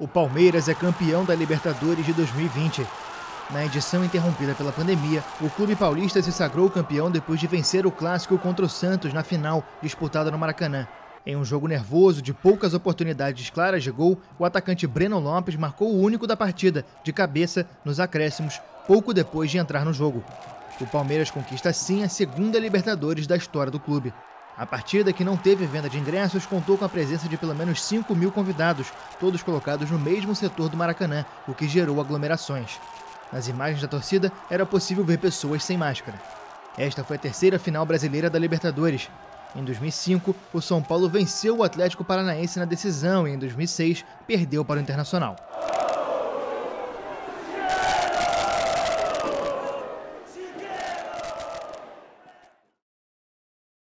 O Palmeiras é campeão da Libertadores de 2020. Na edição interrompida pela pandemia, o clube paulista se sagrou campeão depois de vencer o clássico contra o Santos na final, disputada no Maracanã. Em um jogo nervoso, de poucas oportunidades claras de gol, o atacante Breno Lopes marcou o único da partida, de cabeça, nos acréscimos, pouco depois de entrar no jogo. O Palmeiras conquista assim a segunda Libertadores da história do clube. A partida, que não teve venda de ingressos, contou com a presença de pelo menos 5 mil convidados, todos colocados no mesmo setor do Maracanã, o que gerou aglomerações. Nas imagens da torcida, era possível ver pessoas sem máscara. Esta foi a terceira final brasileira da Libertadores. Em 2005, o São Paulo venceu o Atlético Paranaense na decisão e em 2006 perdeu para o Internacional.